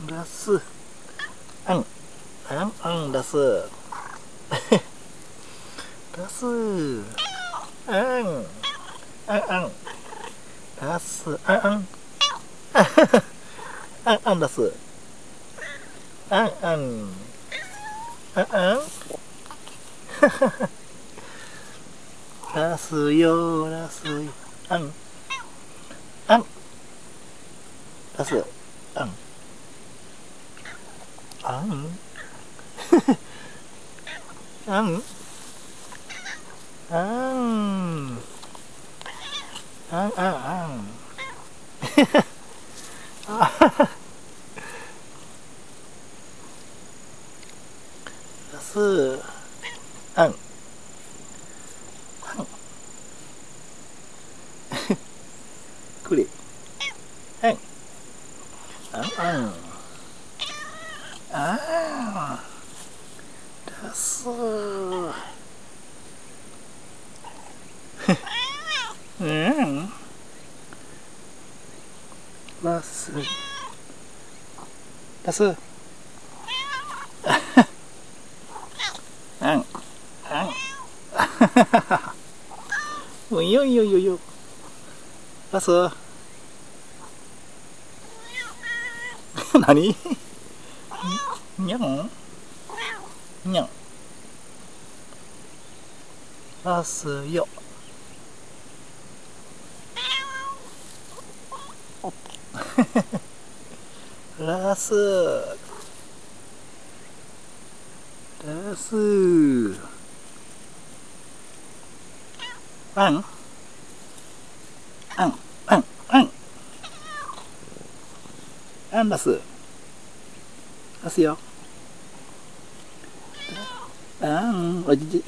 出すあんあんあん出す出すあんあんあん出すあんあんあんあん出すあんあんあんあん出すよ出すよあんあん出すあん あん？あん？あん。あんあんあん。出すあん。あん。くれ。あんあんあん。ああ出すうん。出す出すあん。あん。おいよいよいよいよ出す何にゃん。にゃん。出すよラスラス。あんあんあんあんあんラス。ラスよあんおじじ